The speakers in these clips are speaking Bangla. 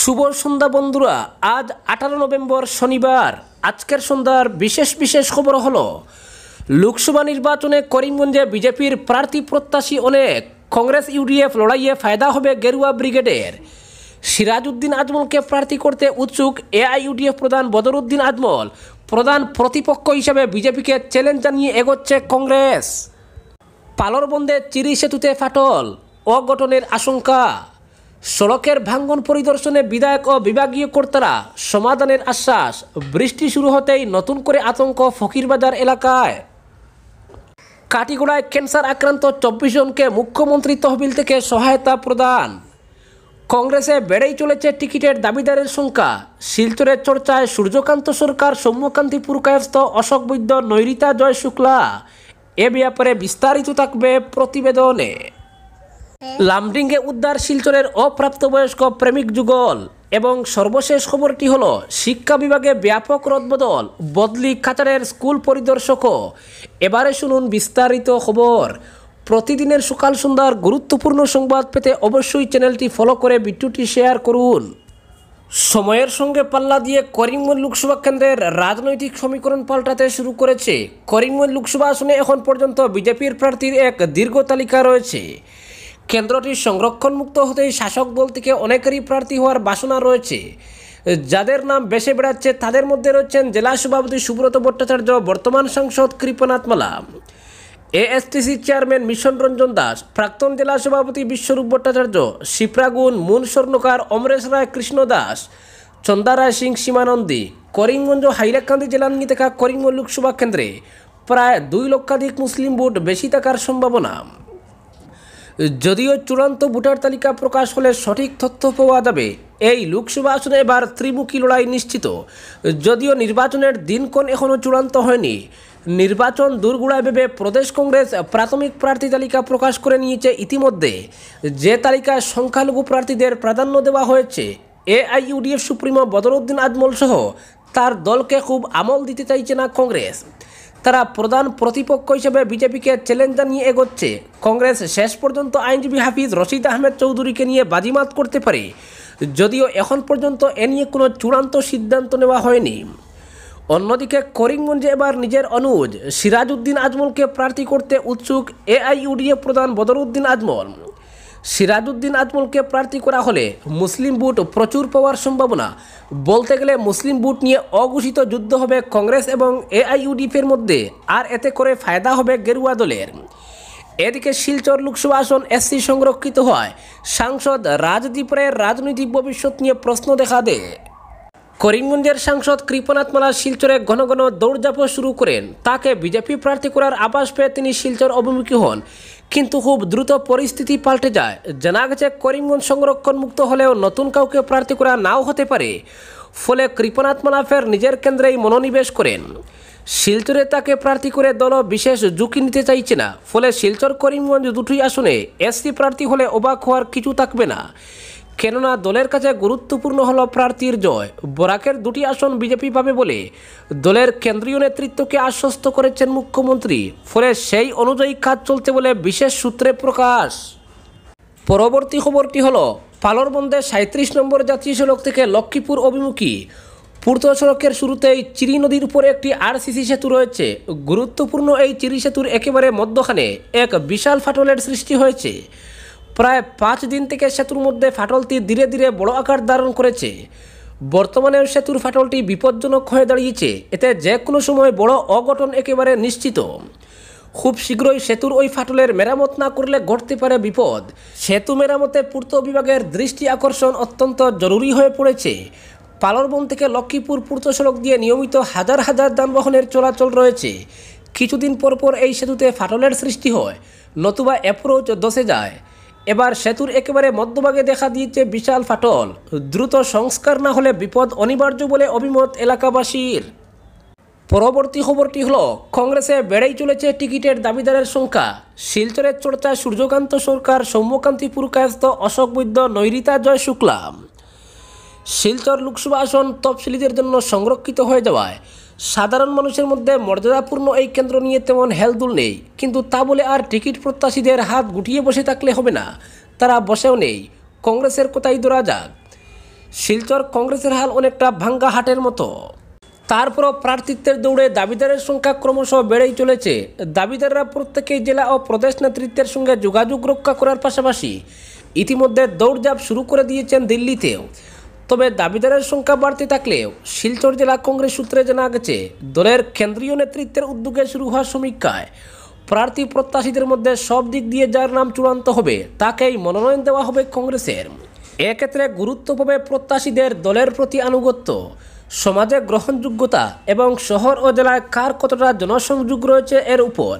শুভ সন্ধ্যা বন্ধুরা, আজ আঠারো নভেম্বর শনিবার। আজকের সন্ধ্যার বিশেষ বিশেষ খবর হলো, লোকসভা নির্বাচনে করিমগঞ্জে বিজেপির প্রার্থী প্রত্যাশী অনেক, কংগ্রেস, ইউডিএফ লড়াইয়ে ফায়দা হবে গেরুয়া ব্রিগেডের। সিরাজউদ্দিন আজমলকে প্রার্থী করতে উৎসুক এআইইউডিএফ প্রধান বদরুদ্দিন আজমল, প্রধান প্রতিপক্ষ হিসেবে বিজেপিকে চ্যালেঞ্জ জানিয়ে এগোচ্ছে কংগ্রেস। পালর বন্ধে চিরি সেতুতে ফাটল, অঘটনের আশঙ্কা। সড়কের ভাঙ্গন পরিদর্শনে বিধায়ক ও বিভাগীয় কর্তারা সমাধানের আশ্বাস, বৃষ্টি শুরু হতেই নতুন করে আতঙ্ক ফকিরবাজার এলাকায়। কাটিগোড়ায় ক্যান্সার আক্রান্ত চব্বিশ জনকে মুখ্যমন্ত্রী তহবিল থেকে সহায়তা প্রদান। কংগ্রেসে বেড়েই চলেছে টিকিটের দাবিদারের সংখ্যা। শিলচরের চর্চায় সূর্যকান্ত সরকার সৌম্যকান্তি কায়স্থ অশোক বৈদ্য, নৈরিতা জয় শুক্লা এ ব্যাপারে বিস্তারিত থাকবে প্রতিবেদনে। লামডিংয়ে উদ্ধার শিলচরের অপ্রাপ্তবয়স্ক প্রেমিক যুগল এবং সর্বশেষ খবরটি হল, শিক্ষা বিভাগে ব্যাপক রদবদল, বদলি কাতারের স্কুল পরিদর্শকও। এবারে শুনুন বিস্তারিত খবর। প্রতিদিনের সকাল সন্ধ্যার গুরুত্বপূর্ণ সংবাদ পেতে অবশ্যই চ্যানেলটি ফলো করে ভিডিওটি শেয়ার করুন। সময়ের সঙ্গে পাল্লা দিয়ে করিমগঞ্জ লোকসভা কেন্দ্রের রাজনৈতিক সমীকরণ পাল্টাতে শুরু করেছে। করিমগঞ্জ লোকসভা আসনে এখন পর্যন্ত বিজেপির প্রার্থীর এক দীর্ঘ তালিকা রয়েছে। কেন্দ্রটি সংরক্ষণমুক্ত হতেই শাসক দল থেকে অনেকেরই প্রার্থী হওয়ার বাসনা রয়েছে। যাদের নাম বেশে বেড়াচ্ছে তাদের মধ্যে রয়েছেন জেলা সভাপতি সুব্রত ভট্টাচার্য, বর্তমান সাংসদ কৃপনাথ মালা। এএসটিসি চেয়ারম্যান মিশন রঞ্জন দাস, প্রাক্তন জেলা সভাপতি বিশ্বরূপ ভট্টাচার্য, শিপ্রাগুন মুন স্বর্ণকার, অমরেশ রায় কৃষ্ণ দাস চন্দারায় সিং সীমানন্দী, করিমগঞ্জ হাইলাকান্দি জেলার নিয়ে থাকা করিমগঞ্জ লোকসভা কেন্দ্রে প্রায় দুই লক্ষাধিক মুসলিম ভোট বেশি থাকার সম্ভাবনা। যদিও চূড়ান্ত ভোটার তালিকা প্রকাশ হলে সঠিক তথ্য পাওয়া যাবে, এই লোকসভা আসনে এবার ত্রিমুখী লড়াই নিশ্চিত। যদিও নির্বাচনের দিনক্ষণ এখনও চূড়ান্ত হয়নি, নির্বাচন দূরগুড়ায় ভেবে প্রদেশ কংগ্রেস প্রাথমিক প্রার্থী তালিকা প্রকাশ করে নিয়েছে ইতিমধ্যে। যে তালিকায় সংখ্যালঘু প্রার্থীদের প্রাধান্য দেওয়া হয়েছে, এআইইউডিএফ সুপ্রিমো বদরুদ্দিন আজমল সহ তার দলকে খুব আমল দিতে চাইছে না কংগ্রেস। তারা প্রধান প্রতিপক্ষ হিসেবে বিজেপিকে চ্যালেঞ্জ জানিয়ে এগোচ্ছে। কংগ্রেস শেষ পর্যন্ত আইনজীবী হাফিজ রশিদ আহমেদ চৌধুরীকে নিয়ে বাজিমাত করতে পারে। যদিও এখন পর্যন্ত এ নিয়ে কোনো চূড়ান্ত সিদ্ধান্ত নেওয়া হয়নি। অন্যদিকে করিমগঞ্জে এবার নিজের অনুজ সিরাজউদ্দিন আজমলকে প্রার্থী করতে উৎসুক এআইইউডিএফ প্রধান বদরউদ্দিন আজমল। সিরাজউদ্দিন আজমলকে প্রার্থী করা হলে মুসলিম বুট প্রচুর পাওয়ার সম্ভাবনা। বলতে গেলে মুসলিম বুট নিয়ে অঘোষিত যুদ্ধ হবে কংগ্রেস এবং এআইইউডিএফের মধ্যে, আর এতে করে ফায়দা হবে গেরুয়া দলের। এদিকে শিলচর লোকসভা আসন এসসি সংরক্ষিত হয় সাংসদ রাজদীপ রায়ের রাজনৈতিক ভবিষ্যৎ নিয়ে প্রশ্ন দেখা দেয়। করিমগঞ্জের সাংসদ কৃপনাথ মালা শিলচরে ঘন ঘন দৌড়ঝাঁপ শুরু করেন। তাকে বিজেপি প্রার্থী করার আবাস পেয়ে তিনি শিলচর অভিমুখী হন। কিন্তু খুব দ্রুত পরিস্থিতি পাল্টে যায়। জানা গেছে, করিমগঞ্জ সংরক্ষণ মুক্ত হলেও নতুন কাউকে প্রার্থী করা নাও হতে পারে। ফলে কৃপনাথ মালাফের নিজের কেন্দ্রেই মনোনিবেশ করেন। শিলচরে তাকে প্রার্থী করে দল বিশেষ ঝুঁকি নিতে চাইছে না। ফলে শিলচর করিমগঞ্জ দুটি আসনে এসসি প্রার্থী হলে অবাক হওয়ার কিছু থাকবে না। কেননা দলের কাছে গুরুত্বপূর্ণ হল প্রার্থীর জয়। বরাকের দুটি আসন বিজেপি পাবে বলে দলের কেন্দ্রীয় নেতৃত্বকে আশ্বস্ত করেছেন মুখ্যমন্ত্রী। ফলে সেই অনুযায়ী কাজ চলছে বলে বিশেষ সূত্রে প্রকাশ। পরবর্তী খবরটি হল, পালরবন্দে সাঁত্রিশ নম্বর জাতীয় সড়ক থেকে লক্ষ্মীপুর অভিমুখী পূর্ত সড়কের শুরুতেই চিরি নদীর উপরে একটি আরসিসি সেতু রয়েছে। গুরুত্বপূর্ণ এই চিরি সেতুর একেবারে মধ্যখানে এক বিশাল ফাটলের সৃষ্টি হয়েছে। প্রায় পাঁচ দিন থেকে সেতুর মধ্যে ফাটলটি ধীরে ধীরে বড় আকার ধারণ করেছে। বর্তমানে সেতুর ফাটলটি বিপজ্জনক হয়ে দাঁড়িয়েছে। এতে যে কোনো সময় বড় অঘটন একেবারে নিশ্চিত। খুব শীঘ্রই সেতুর ওই ফাটলের মেরামত না করলে ঘটতে পারে বিপদ। সেতু মেরামতে পূর্ত বিভাগের দৃষ্টি আকর্ষণ অত্যন্ত জরুরি হয়ে পড়েছে। পালরবন থেকে লক্ষ্মীপুর পূর্ত সড়ক দিয়ে নিয়মিত হাজার হাজার যানবাহনের চলাচল রয়েছে। কিছুদিন পর পর এই সেতুতে ফাটলের সৃষ্টি হয়, নতুবা অ্যাপ্রোচ দশে যায়। এবার সেতুর একেবারে মধ্যভাগে দেখা দিয়েছে বিশাল ফাটল। দ্রুত সংস্কার না হলে বিপদ অনিবার্য বলে অভিমত এলাকাবাসীর। পরবর্তী খবরটি হলো, কংগ্রেসে বেড়েই চলেছে টিকিটের দাবিদারের সংখ্যা। শিলচরের চর্চা সূর্যকান্ত সরকার, সৌম্যকান্তিপুর কায়স্থ অশোক বৈদ্য, নৈরিতা জয় শুক্লা শিলচর লোকসভা আসন তফসিলিদের জন্য সংরক্ষিত হয়ে যাওয়ায় সাধারণ মানুষের মধ্যে মর্যাদাপূর্ণ এই কেন্দ্র নিয়ে তেমন হেলদুল নেই। কিন্তু তা বলে আর টিকিট প্রত্যাশীদের হাত গুটিয়ে বসে থাকলে হবে না। তারা বসেও নেই। কংগ্রেসের কোথায় ধরা যাক শিলচর কংগ্রেসের হাল অনেকটা ভাঙ্গা হাটের মতো। তারপরও প্রার্থিত্বের দৌড়ে দাবিদারের সংখ্যা ক্রমশ বেড়েই চলেছে। দাবিদাররা প্রত্যেকেই জেলা ও প্রদেশ নেতৃত্বের সঙ্গে যোগাযোগ রক্ষা করার পাশাপাশি ইতিমধ্যে দৌড়ঝাঁপ শুরু করে দিয়েছেন দিল্লিতেও। তবে দাবিদারের সংখ্যা বাড়তে থাকলেও শিলচর জেলা কংগ্রেস সূত্রে জানা গেছে, দলের কেন্দ্রীয় নেতৃত্বের উদ্যোগে শুরু হওয়া সমীক্ষায় প্রার্থী প্রত্যাশীদের মধ্যে সব দিক দিয়ে যার নাম চূড়ান্ত হবে, তাকেই মনোনয়ন দেওয়া হবে কংগ্রেসের। এক্ষেত্রে গুরুত্ব পাবে প্রত্যাশীদের দলের প্রতি আনুগত্য, সমাজে গ্রহণযোগ্যতা এবং শহর ও জেলায় কার কতটা জনসংযোগ রয়েছে এর উপর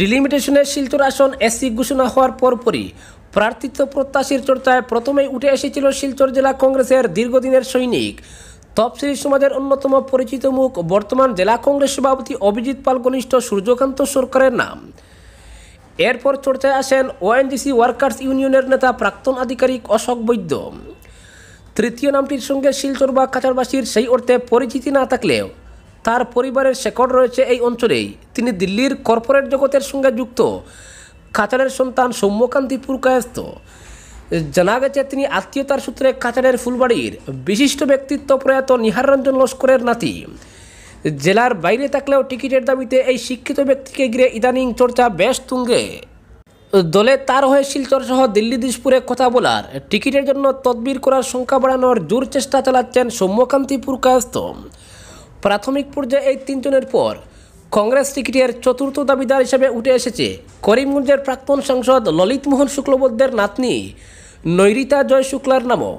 ডিলিমিটেশনের শিলচর আসন এসসি ঘোষণা হওয়ার পরপরই প্রার্থিত্ব প্রত্যাশীর চর্চায় প্রথমেই উঠে এসেছিল শিলচর জেলা কংগ্রেসের দীর্ঘদিনের সৈনিক। তফসিলি সমাজের অন্যতম পরিচিত মুখ বর্তমান জেলা কংগ্রেস সভাপতি অভিজিৎ পাল ঘনিষ্ঠ সূর্যকান্ত সরকারের নাম। এরপর চর্চায় আসেন ওএনজিসি ওয়ার্কার্স ইউনিয়নের নেতা প্রাক্তন আধিকারিক অশোক বৈদ্য। তৃতীয় নামটির সঙ্গে শিলচর বা কাছাড়বাসীর সেই অর্থে পরিচিতি না থাকলেও তার পরিবারের শেকড় রয়েছে এই অঞ্চলেই। তিনি দিল্লির কর্পোরেট জগতের সঙ্গে যুক্ত। কাছাড়ের সন্তান সৌম্যকান্তি পুরকায়স্ত জানা গেছে তিনি আত্মীয়তার সূত্রে কাছাড়ের ফুলবাড়ির বিশিষ্ট ব্যক্তিত্ব প্রয়াত নিহার রঞ্জন লস্করের নাতি। জেলার বাইরে থাকলেও টিকিটের দাবিতে এই শিক্ষিত ব্যক্তিকে ঘিরে ইদানিং চর্চা বেশ তুঙ্গে। দলে তার হয়ে শিলচর সহ দিল্লি দিশপুরে কথা বলার, টিকিটের জন্য তদবির করার সংখ্যা বাড়ানোর জোর চেষ্টা চালাচ্ছেন সৌম্যকান্তি পুরকায়স্ত প্রাথমিক পর্যায়ে এই তিনজনের পর কংগ্রেস টিকিটের চতুর্থ দাবিদার হিসেবে উঠে এসেছে করিমগঞ্জের প্রাক্তন সাংসদ ললিত মোহন শুক্লবদ্ধের নাতনি, নৈরিতা জয় শুক্লার নামও।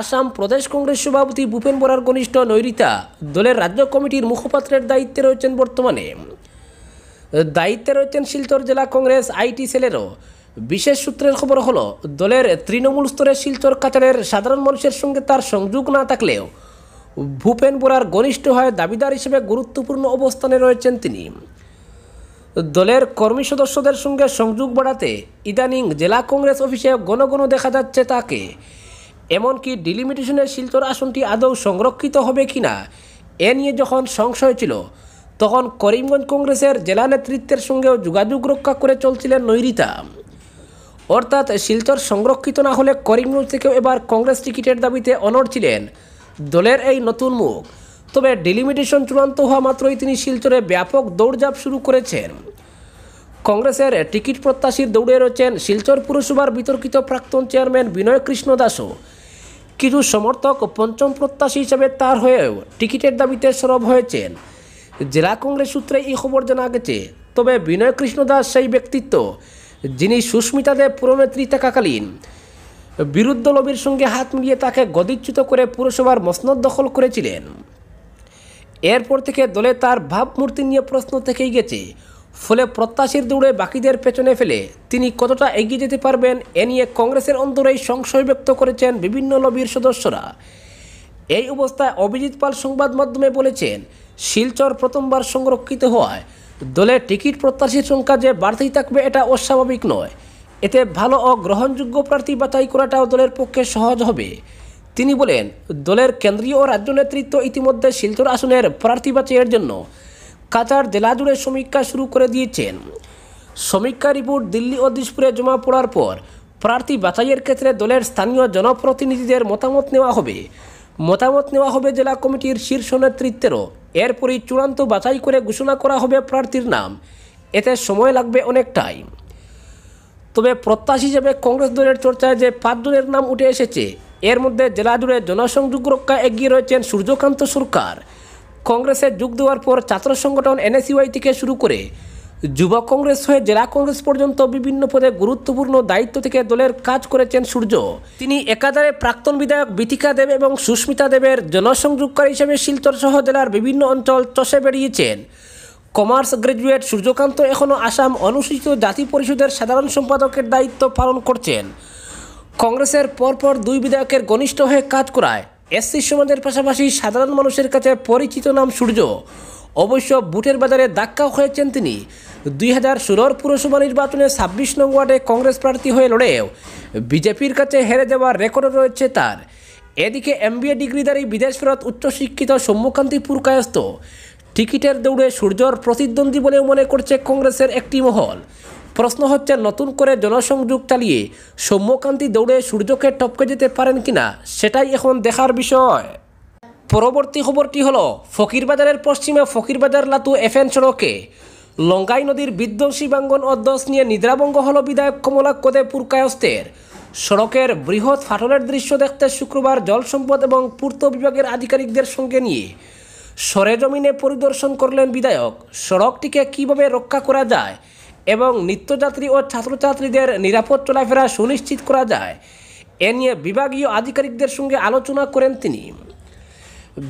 আসাম প্রদেশ কংগ্রেস সভাপতি ভূপেন বরার ঘনিষ্ঠ নৈরিতা দলের রাজ্য কমিটির মুখপাত্রের দায়িত্বে রয়েছেন বর্তমানে। দায়িত্বে রয়েছেন শিলচর জেলা কংগ্রেস আইটি সেলেরও। বিশেষ সূত্রের খবর হলো, দলের তৃণমূল স্তরে শিলচর কাছাড়ের সাধারণ মানুষের সঙ্গে তার সংযোগ না থাকলেও ভূপেন বোরার ঘনিষ্ঠ হয়ে দাবিদার হিসেবে গুরুত্বপূর্ণ অবস্থানে রয়েছেন তিনি। দলের কর্মী সদস্যদের সঙ্গে সংযোগ বাড়াতে ইদানিং জেলা কংগ্রেস অফিসে ঘন ঘন দেখা যাচ্ছে তাকে। এমনকি ডিলিমিটেশনের শিলচর আসনটি আদৌ সংরক্ষিত হবে কিনা, এ নিয়ে যখন সংশয় ছিল, তখন করিমগঞ্জ কংগ্রেসের জেলা নেতৃত্বের সঙ্গেও যোগাযোগ রক্ষা করে চলছিলেন নৈরিতা। অর্থাৎ শিলচর সংরক্ষিত না হলে করিমগঞ্জ থেকেও এবার কংগ্রেস টিকিটের দাবিতে অনড় ছিলেন দলের এই নতুন মুখ। তবে ডিলিমিটেশন চূড়ান্ত হওয়া মাত্রই তিনি শিলচরে ব্যাপক দৌড়ঝাঁপ শুরু করেছেন। কংগ্রেসের টিকিট প্রত্যাশীর দৌড়ে রয়েছেন শিলচর পুরসভার বিতর্কিত প্রাক্তন চেয়ারম্যান বিনয় কৃষ্ণ দাসও। কিছু সমর্থক পঞ্চম প্রত্যাশী হিসেবে তার হয়েও টিকিটের দাবিতে সরব হয়েছেন। জেলা কংগ্রেস সূত্রে এই খবর জানা গেছে, তবে বিনয় কৃষ্ণ দাস সেই ব্যক্তিত্ব যিনি সুস্মিতা দেব পুরনেত্রী থাকাকালীন বিরুদ্ধ লবির সঙ্গে হাত মিলিয়ে তাকে গদিচ্যুত করে পুরসভার মসনদ দখল করেছিলেন। এরপর থেকে দলে তার ভাবমূর্তি নিয়ে প্রশ্ন থেকেই গেছে, ফলে প্রত্যাশীর দৌড়ে বাকিদের পেছনে ফেলে তিনি কতটা এগিয়ে যেতে পারবেন এ নিয়ে কংগ্রেসের অন্তরেই সংশয় ব্যক্ত করেছেন বিভিন্ন লবির সদস্যরা। এই অবস্থায় অভিজিৎ পাল সংবাদ মাধ্যমে বলেছেন, শিলচর প্রথমবার সংরক্ষিত হওয়ায় দলের টিকিট প্রত্যাশীর সংখ্যা যে বাড়তেই থাকবে এটা অস্বাভাবিক নয়। এতে ভালো ও গ্রহণযোগ্য প্রার্থী বাছাই করাটাও দলের পক্ষে সহজ হবে। তিনি বলেন, দলের কেন্দ্রীয় ও রাজ্য নেতৃত্ব ইতিমধ্যে শিলচর আসনের প্রার্থী বাছাইয়ের জন্য কাতার জেলা জুড়ে সমীক্ষা শুরু করে দিয়েছেন। সমীক্ষা রিপোর্ট দিল্লি ও দিশপুরে জমা পড়ার পর প্রার্থী বাছাইয়ের ক্ষেত্রে দলের স্থানীয় জনপ্রতিনিধিদের মতামত নেওয়া হবে। মতামত নেওয়া হবে জেলা কমিটির শীর্ষ নেতৃত্বেরও। এরপরই চূড়ান্ত বাছাই করে ঘোষণা করা হবে প্রার্থীর নাম। এতে সময় লাগবে অনেকটাই। তবে প্রত্যাশী হিসেবে কংগ্রেস দলের চর্চায় যে পাঁচজনের নাম উঠে এসেছে, এর মধ্যে জেলা জুড়ে জনসংযোগ রক্ষায় এগিয়ে রয়েছেন সূর্যকান্ত সরকার। কংগ্রেসে যোগ দেওয়ার পর ছাত্র সংগঠন এনএসইউআই থেকে শুরু করে যুব কংগ্রেস হয়ে জেলা কংগ্রেস পর্যন্ত বিভিন্ন পদে গুরুত্বপূর্ণ দায়িত্ব থেকে দলের কাজ করেছেন সূর্য। তিনি একাধারে প্রাক্তন বিধায়ক বিথিকা দেব এবং সুস্মিতা দেবের জনসংযোগকারী হিসেবে শিলচর সহ জেলার বিভিন্ন অঞ্চল চষে বেরিয়েছেন কমার্স গ্রাজুয়েট সূর্যকান্ত এখনও আসাম অনুসূচিত জাতি পরিষদের সাধারণ সম্পাদকের দায়িত্ব পালন করছেন। কংগ্রেসের পরপর দুই বিধায়কের ঘনিষ্ঠ হয়ে কাজ করায়। এসসি সমাজের পাশাপাশি সাধারণ মানুষের কাছে পরিচিত নাম সূর্য। অবশ্য বুটের বাজারে ধাক্কাও হয়েছেন তিনি। দুই হাজার ষোলোর পুরসভা নির্বাচনে ছাব্বিশ নং ওয়ার্ডে কংগ্রেস প্রার্থী হয়ে লড়েও বিজেপির কাছে হেরে যাওয়ার রেকর্ড রয়েছে তার। এদিকে এমবিএ ডিগ্রিধারী বিদেশ ফেরত উচ্চশিক্ষিত সৌম্যকান্তি পুরকায়স্ত টিকিটের দৌড়ে সূর্যর প্রতিদ্বন্দ্বী বলেও মনে করছে কংগ্রেসের একটি মহল। প্রশ্ন হচ্ছে, নতুন করে জনসংযোগ চালিয়ে সৌম্যকান্তি দৌড়ে সূর্যকে টপকে যেতে পারেন কিনা, সেটাই এখন দেখার বিষয়। পরবর্তী খবরটি হলো, ফকিরবাজারের পশ্চিমে ফকিরবাজার লাতু এফএন সড়কে লঙ্গাই নদীর বিধ্বংসী বাঙ্গন অধ্যস নিয়ে নিদ্রাভঙ্গ হল বিধায়ক কমলা কমলাক্ষদে পুরকায়স্তের সড়কের বৃহৎ ফাটলের দৃশ্য দেখতে শুক্রবার জল সম্পদ এবং পূর্ত বিভাগের আধিকারিকদের সঙ্গে নিয়ে সরেজমিনে পরিদর্শন করলেন বিধায়ক। সড়কটিকে কীভাবে রক্ষা করা যায় এবং নিত্যযাত্রী ও ছাত্রছাত্রীদের নিরাপদ চলাফেরা সুনিশ্চিত করা যায়, এ নিয়ে বিভাগীয় আধিকারিকদের সঙ্গে আলোচনা করেন তিনি।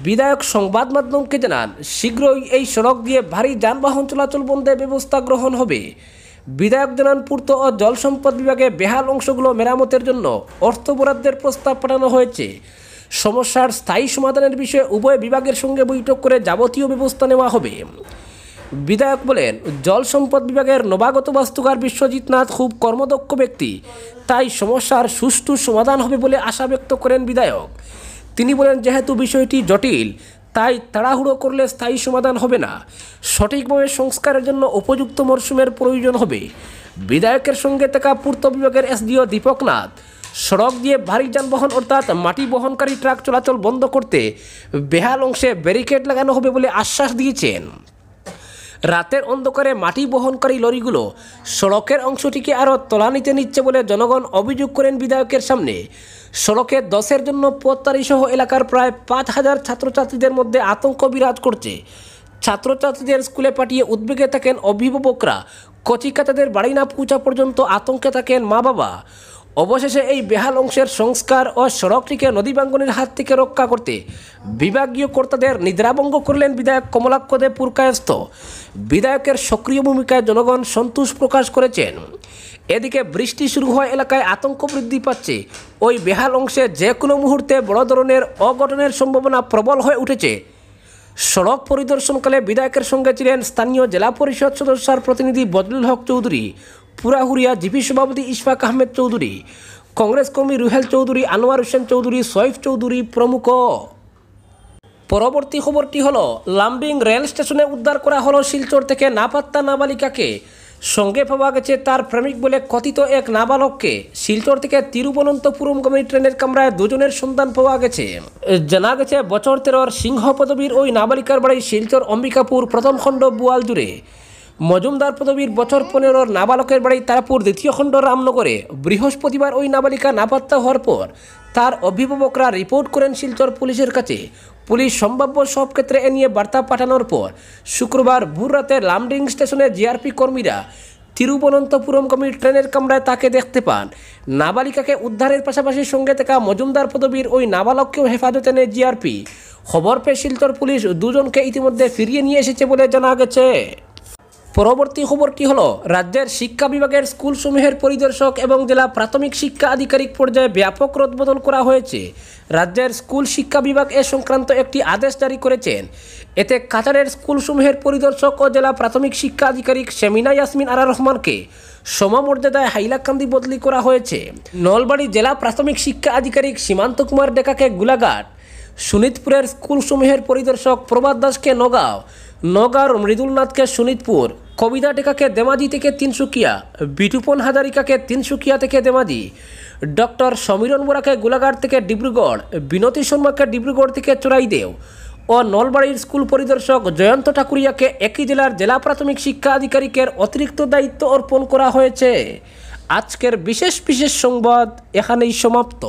বিধায়ক সংবাদ মাধ্যমকে জানান, শীঘ্রই এই সড়ক দিয়ে ভারী যানবাহন চলাচল বন্ধে ব্যবস্থা গ্রহণ হবে। বিধায়ক জানান, পূর্ত ও জল সম্পদ বিভাগে বেহাল অংশগুলো মেরামতের জন্য অর্থ বরাদ্দের প্রস্তাব পাঠানো হয়েছে। সমস্যার স্থায়ী সমাধানের বিষয়ে উভয় বিভাগের সঙ্গে বৈঠক করে যাবতীয় ব্যবস্থা নেওয়া হবে। বিধায়ক বলেন, জল সম্পদ বিভাগের নবাগত বাস্তুকার বিশ্বজিৎ নাথ খুব কর্মদক্ষ ব্যক্তি, তাই সমস্যার সুষ্ঠু সমাধান হবে বলে আশা ব্যক্ত করেন বিধায়ক। তিনি বলেন, যেহেতু বিষয়টি জটিল, তাই তাড়াহুড়ো করলে স্থায়ী সমাধান হবে না। সঠিকভাবে সংস্কারের জন্য উপযুক্ত মরশুমের প্রয়োজন হবে। বিধায়কের সঙ্গে থাকা পূর্ত বিভাগের এসডিও দীপক নাথ সড়ক দিয়ে ভারী যানবাহন অর্থাৎ মাটি বহনকারী ট্রাক চলাচল বন্ধ করতে বেহাল অংশে ব্যারিকেড লাগানো হবে বলে আশ্বাস দিয়েছেন। রাতের অন্ধকারে মাটি বহনকারী লরিগুলো সড়কের অংশটিকে আরও তলানিতে নিচ্ছে বলে জনগণ অভিযোগ করেন বিধায়কের সামনে। সড়কের দশের জন্য পথতারি সহ এলাকার প্রায় পাঁচ হাজার ছাত্রছাত্রীদের মধ্যে আতঙ্ক বিরাজ করছে। ছাত্রছাত্রীদের স্কুলে পাঠিয়ে উদ্বেগে থাকেন অভিভাবকরা। কচিকাতাদের বাড়ি না পৌঁছা পর্যন্ত আতঙ্কে থাকেন মা বাবা অবশেষে এই বেহাল অংশের সংস্কার ও সড়কটিকে নদী বাঙ্গনের হাত থেকে রক্ষা করতে বিভাগীয় কর্তাদের নিদ্রাভঙ্গ করলেন বিধায়ক কমলাক্ষদে পুরকায়স্থ। বিধায়কের সক্রিয় ভূমিকায় জনগণ সন্তোষ প্রকাশ করেছেন। এদিকে বৃষ্টি শুরু হওয়া এলাকায় আতঙ্ক বৃদ্ধি পাচ্ছে। ওই বেহাল অংশে যে কোনো মুহূর্তে বড় ধরনের অঘটনের সম্ভাবনা প্রবল হয়ে উঠেছে। সড়ক পরিদর্শনকালে বিধায়কের সঙ্গে ছিলেন স্থানীয় জেলা পরিষদ সদস্যার প্রতিনিধি বদলুল হক চৌধুরী। পুরাহুরিয়া জিপি সভাপতি ইশফাক আহমেদ চৌধুরী, কংগ্রেস কর্মী রুহেল চৌধুরী, আনোয়ার হোসেন চৌধুরী সৈফ চৌধুরী প্রমুখ। পরবর্তী খবরটি হলো লাম্বিং রেল স্টেশনে উদ্ধার করা হলো শিলচর থেকে নাপাত্তা নাবালিকাকে। সঙ্গে পাওয়া গেছে তার প্রেমিক বলে কথিত এক নাবালককে। শিলচর থেকে তিরুবনন্তপুরমগামী ট্রেনের কামরায় দুজনের সন্ধান পাওয়া গেছে। জানা গেছে, বছর তেরোর সিংহ পদবীর ওই নাবালিকার বাড়ি শিলচর অম্বিকাপুর প্রথম খণ্ড বুয়াল জুড়ে মজুমদার পদবীর বছর পনেরোর নাবালকের বাড়ি তারাপুর দ্বিতীয় খণ্ড রামনগরে। বৃহস্পতিবার ওই নাবালিকা নাপাত্তা হওয়ার পর তার অভিভাবকরা রিপোর্ট করেন শিলচর পুলিশের কাছে। পুলিশ সম্ভাব্য সব ক্ষেত্রে এ নিয়ে বার্তা পাঠানোর পর শুক্রবার ভোর রাতে লামডিং স্টেশনে জিআরপি কর্মীরা তিরুবনন্তপুরমগামী ট্রেনের কামরায় তাকে দেখতে পান। নাবালিকাকে উদ্ধারের পাশাপাশি সঙ্গে থাকা মজুমদার পদবীর ওই নাবালককেও হেফাজতে নেয় জিআরপি। খবর পেয়ে শিলচর পুলিশ দুজনকে ইতিমধ্যে ফিরিয়ে নিয়ে এসেছে বলে জানা গেছে। পরবর্তী খবরটি হলো? রাজ্যের শিক্ষা বিভাগের স্কুলসমূহের পরিদর্শক এবং জেলা প্রাথমিক শিক্ষা আধিকারিক পর্যায়ে ব্যাপক রদবদল করা হয়েছে। রাজ্যের স্কুল শিক্ষা বিভাগ এ সংক্রান্ত একটি আদেশ জারি করেছেন। এতে কাছাড়ের স্কুলসমূহের পরিদর্শক ও জেলা প্রাথমিক শিক্ষা আধিকারিক সেমিনা ইয়াসমিন আরা রহমানকে সমমর্যাদায় হাইলাকান্দি বদলি করা হয়েছে। নলবাড়ি জেলা প্রাথমিক শিক্ষা আধিকারিক সীমান্ত কুমার ডেকাকে গোলাঘাট, সুনিতপুরের স্কুলসমূহের পরিদর্শক প্রভাত দাসকে নগাঁও নগাঁর মৃদুলনাথকে সুনিতপুর, কবিতা টেকাকে দেমাজি থেকে তিনসুকিয়া, বিটুপন হাজারিকাকে তিনসুকিয়া থেকে দেমাজি, ডক্টর সমীরণ বোরাকে গোলাঘাট থেকে ডিব্রুগড়, বিনতি শর্মাকে ডিব্রুগড় থেকে চোরাইদেও ও নলবাড়ির স্কুল পরিদর্শক জয়ন্ত ঠাকুরিয়াকে একই জেলার জেলা প্রাথমিক শিক্ষা আধিকারিকের অতিরিক্ত দায়িত্ব অর্পণ করা হয়েছে। আজকের বিশেষ বিশেষ সংবাদ এখানেই সমাপ্ত।